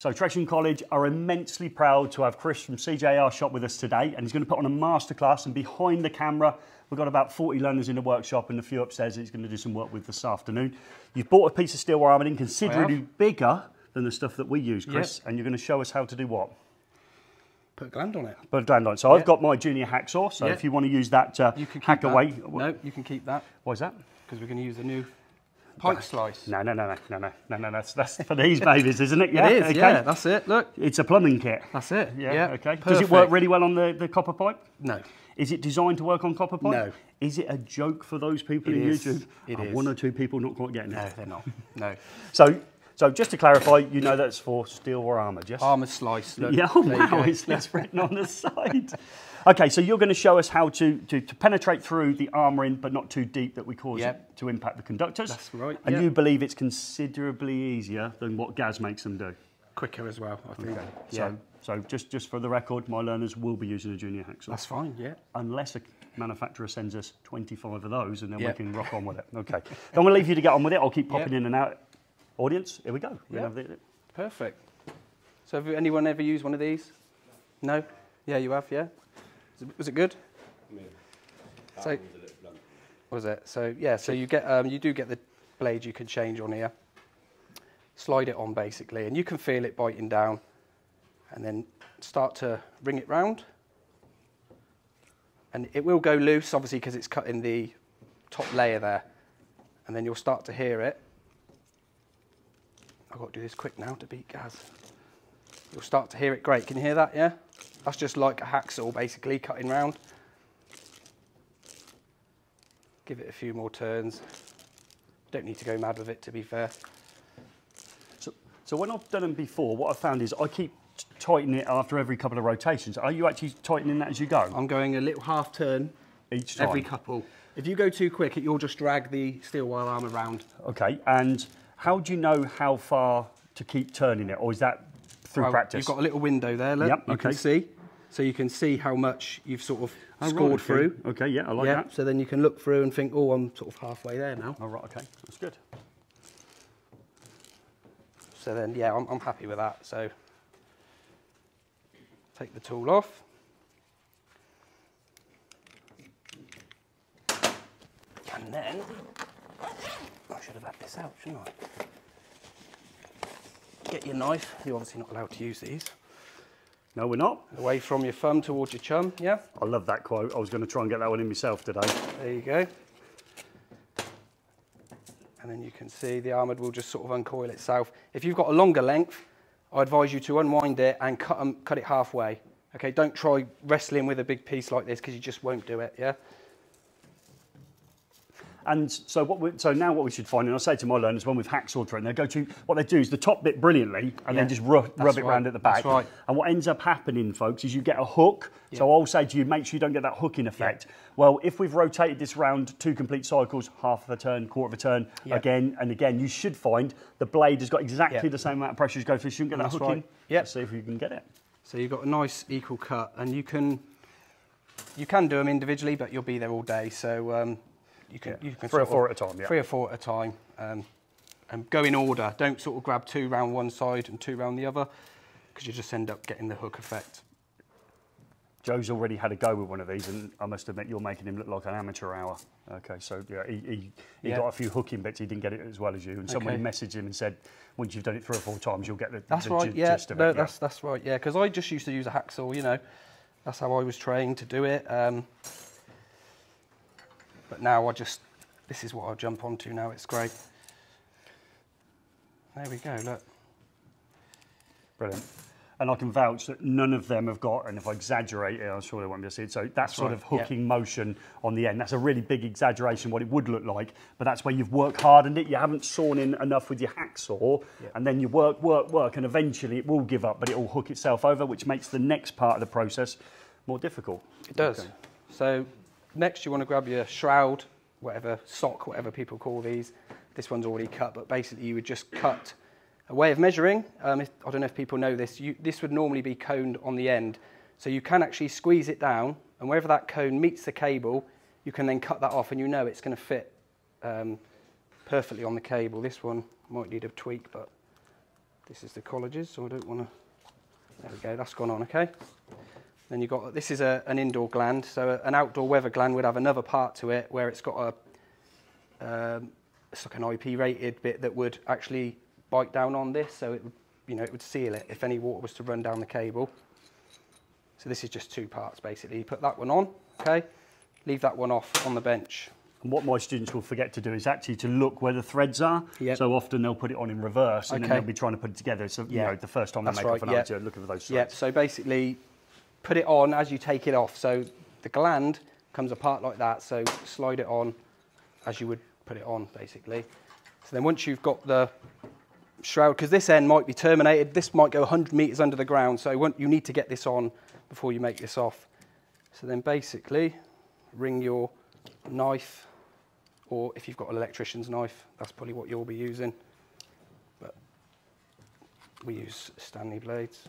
So Tresham College are immensely proud to have Chris from CJR Shop with us today and he's going to put on a masterclass and behind the camera we've got about 40 learners in the workshop and a few upstairs that he's going to do some work with this afternoon. You've bought a piece of steel wire armouring considerably bigger than the stuff that we use Chris Yep. and you're going to show us how to do what? Put a gland on it. Put a gland on. It. So I've got my junior hacksaw so Yeah. if you want to use that uh, You can hack that. away. No, you can keep that Why is that? because we're going to use the new pipe slice. No, no, no, no, no, no, no, no. That's that's for these babies, isn't it? Yeah, It is, okay. yeah, that's it. Look, It's a plumbing kit. that's it. Yeah, Yeah, okay. Does it work really well on the, the copper pipe? No. Is it designed to work on copper pipe? No. Is it a joke for those people It in is. YouTube? It Are is. One or two people not quite getting it. No, it. they're not. No. So, so just to clarify, you know that's for steel or armoured, yes? Armourslice. Look, yeah, oh, wow, it's, it's written on the side. Okay, so you're going to show us how to, to, to penetrate through the armouring, but not too deep that we cause Yep. it to impact the conductors. That's right, And yep. you believe it's considerably easier than what Gaz makes them do. quicker as well. I think. Okay. Yeah. So, so just, just for the record, my learners will be using a junior hacksaw. that's fine. Yeah. unless a manufacturer sends us 25 of those and then Yep. we can rock on with it. Okay. Don't want to leave you to get on with it. I'll keep popping Yep. in and out. Audience, here we go. We're gonna Yep. have the- Perfect. So, have anyone ever used one of these? No. Yeah, you have. Yeah. Was it, was it good? So, was it? So yeah. So you get um, you do get the blade you can change on here. Slide it on basically, and you can feel it biting down, and then start to ring it round. And it will go loose, obviously, because it's cutting the top layer there, and then you'll start to hear it. I've got to do this quick now to beat Gaz. You'll start to hear it great. Can you hear that? Yeah? That's just like a hacksaw basically cutting round. Give it a few more turns. Don't need to go mad with it to be fair. So, so when I've done them before, what I've found is I keep tightening it after every couple of rotations. Are you actually tightening that as you go? I'm going a little half turn Each time? every couple. If you go too quick, you'll just drag the steel wire arm around. Okay. And how do you know how far to keep turning it? Or is that through Well, practice? You've got a little window there, look. Yep, you can see. So you can see how much you've sort of Oh, right, scored okay. through. Okay, yeah, I like yeah, that. so then you can look through and think, oh, I'm sort of halfway there now. All right, okay, that's good. So then, yeah, I'm, I'm happy with that. So take the tool off. And then, I should have had this out, shouldn't I? Get your knife. You're obviously not allowed to use these. No, we're not. Away from your thumb towards your chum, yeah? I love that quote. I was going to try and get that one in myself today. There you go. And then you can see the armoured will just sort of uncoil itself. If you've got a longer length, I advise you to unwind it and cut, 'em- cut it halfway. Okay, don't try wrestling with a big piece like this because you just won't do it, yeah? And so what we, so now what we should find, and I say to my learners when we've hacksawed through, it, they go to what they do is the top bit brilliantly, and Yeah, then just rub, it right, round at the back. that's right. And what ends up happening, folks, is you get a hook. So I'll say to you, make sure you don't get that hooking effect. Well, if we've rotated this round two complete cycles, half of a turn, quarter of a turn, again and again, you should find the blade has got exactly the same amount of pressure as go you shouldn't get that hooking. right. Yeah. Let's see if you can get it. So you've got a nice equal cut and you can you can do them individually, but you'll be there all day. So um, you can, Yeah. you can Three or four at a time, yeah. Three or four at a time. Um, and go in order. Don't sort of grab two round one side and two round the other because you just end up getting the hook effect. Joe's already had a go with one of these, and I must admit, you're making him look like an amateur hour. Okay, so yeah, he, he, he Yeah. got a few hooking bits, he didn't get it as well as you. And somebody messaged him and said, once you've done it three or four times, you'll get the, That's the right. Yeah, gist of no, it. yeah. that's that's right. Yeah, because I just used to use a hacksaw. You know, that's how I was trained to do it. Um, but now I just this is what I'll jump onto now. It's great. There we go. Look. Brilliant. And I can vouch that none of them have got, and if I exaggerate it, I'm sure they won't be able to see it. So that sort right, of hooking motion on the end, that's a really big exaggeration what it would look like. But that's where you've worked hard on it. You haven't sawn in enough with your hacksaw, Yeah. and then you work, work, work, and eventually it will give up, but it will hook itself over, which makes the next part of the process more difficult. It does. Okay. So next you want to grab your shroud, whatever sock, whatever people call these. This one's already cut, but basically you would just cut a way of measuring. Um, if, I don't know if people know this. You, this would normally be coned on the end, so you can actually squeeze it down, and wherever that cone meets the cable, you can then cut that off, and you know it's going to fit um, perfectly on the cable. This one might need a tweak, but This is the colleges, so I don't want to. There we go. That's gone on. Okay. Then you've got this is a, an indoor gland. So an outdoor weather gland would have another part to it where it's got a um, it's like an IP rated bit that would actually bite down on this, so it would you know it would seal it if any water was to run down the cable. So this is just two parts basically. You put that one on, okay. Leave that one off on the bench. And what my students will forget to do is actually to look where the threads are. Yep. So often they'll put it on in reverse and then they'll be trying to put it together. So, you know, the first time That's they make right, off an yeah. amateur, looking for those Yeah, threads. so basically put it on as you take it off. So the gland comes apart like that, so slide it on as you would put it on, basically. So then once you've got the shroud, because this end might be terminated, this might go 100 metres under the ground, so you need to get this on before you make this off. So then basically ring your knife, or if you've got an electrician's knife, that's probably what you'll be using. But we use Stanley blades.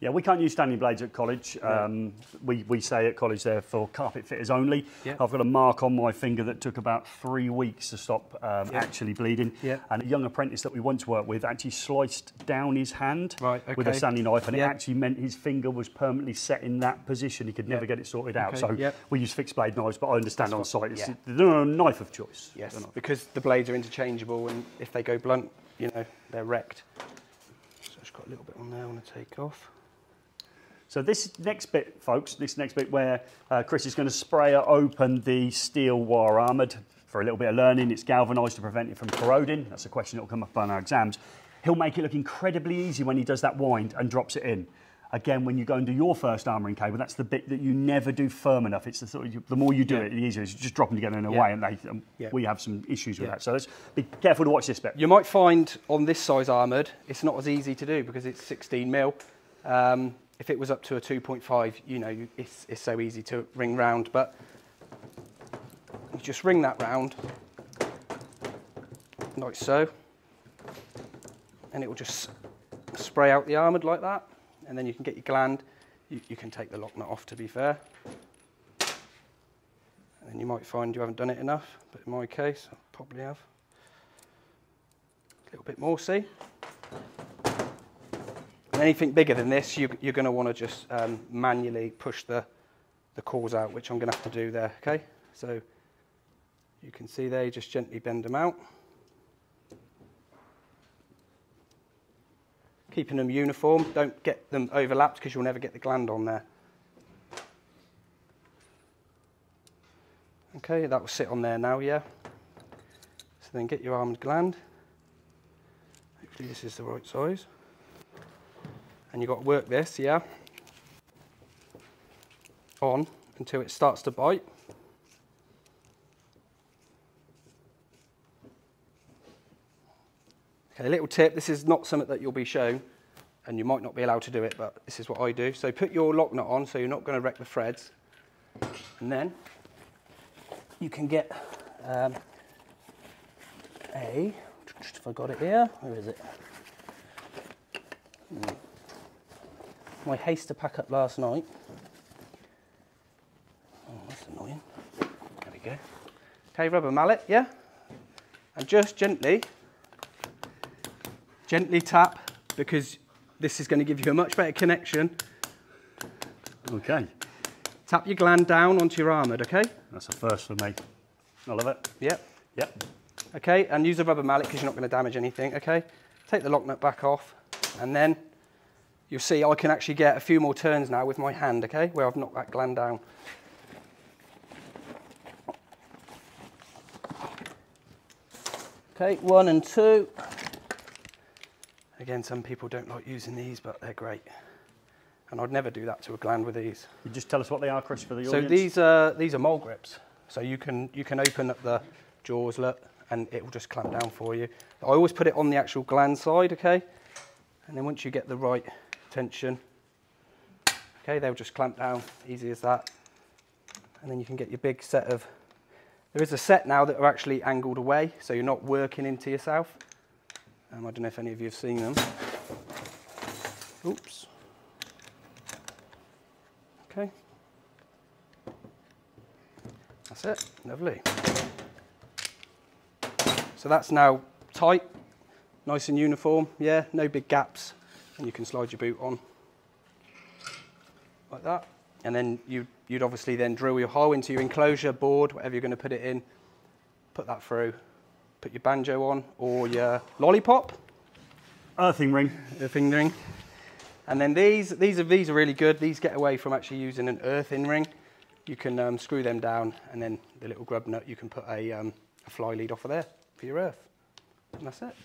Yeah, we can't use Stanley blades at college. Um, we, we say at college they're for carpet fitters only. Yeah. I've got a mark on my finger that took about three weeks to stop um, Yeah. actually bleeding. Yeah. And a young apprentice that we once worked with actually sliced down his hand Right, with a okay. Stanley knife, and it actually meant his finger was permanently set in that position. He could never get it sorted out. Okay, So we use fixed blade knives, but I understand on That's site what- it's the knife of choice. Yes, because the blades are interchangeable, and if they go blunt, you know, they're wrecked. So I've just got a little bit on there I want to take off. So this next bit, folks, this next bit where uh, Chris is going to spray open the steel wire armoured for a little bit of learning. It's galvanised to prevent it from corroding. That's a question that will come up on our exams. He'll make it look incredibly easy when he does that wind and drops it in. Again, when you go and do your first armouring cable, that's the bit that you never do firm enough. It's the, sort of, the more you do Yeah. it, the easier. it is. You just drop them together in a Yeah. way, and they, um, Yeah. we have some issues with that. So let's be careful to watch this bit. You might find on this size armoured, it's not as easy to do because it's 16 mil. Um, if it was up to a 2.5, you know, you, it's, it's so easy to ring round, but you just ring that round, like so, and it will just spray out the armoured like that, and then you can get your gland. You, you can take the lock nut off, to be fair. And then you might find you haven't done it enough, but in my case, I probably have. A little bit more, see? And anything bigger than this, you, you're going to want to just um, manually push the, the cores out, which I'm going to have to do there, okay? So you can see there, you just gently bend them out. Keeping them uniform, don't get them overlapped because you'll never get the gland on there. Okay, that will sit on there now, yeah? So then get your armed gland. Hopefully this is the right size. And you've got to work this, yeah? On until it starts to bite. Okay, a little tip, this is not something that you'll be shown and you might not be allowed to do it, but this is what I do. So put your lock nut on so you're not going to wreck the threads. And then you can get um, a, if I got it here, where is it? Hmm. My haste to pack up last night. Oh, that's annoying. There we go. Okay, rubber mallet, yeah? And just gently, gently tap because this is going to give you a much better connection. Okay, Tap your gland down onto your armoured, okay? that's a first for me. I love it. Yep. Yep. Okay, and use a rubber mallet because you're not going to damage anything, okay? Take the lock nut back off, and then you'll see I can actually get a few more turns now with my hand, okay? Where I've knocked that gland down. Okay, one and two. Again, some people don't like using these, but they're great. And I'd never do that to a gland with these. You just tell us what they are, Chris, for the So audience. these are these are mole grips. So you can you can open up the jaws look, and it will just clamp down for you. I always put it on the actual gland side, okay? And then once you get the right tension, okay, they'll just clamp down, easy as that. And then you can get your big set of. There is a set now that are actually angled away, so you're not working into yourself. Um, I don't know if any of you have seen them. Oops. Okay. That's it, lovely. So that's now tight, Nice and uniform, yeah, no big gaps. And you can slide your boot on like that. And then you, you'd obviously then drill your hole into your enclosure board, whatever you're going to put it in, put that through, put your banjo on or your lollipop, Earthing ring. earthing ring. And then these, these are, these are really good. These get away from actually using an earthing ring. You can um, screw them down and then the little grub nut, you can put a, um, a fly lead off of there for your earth. And that's it.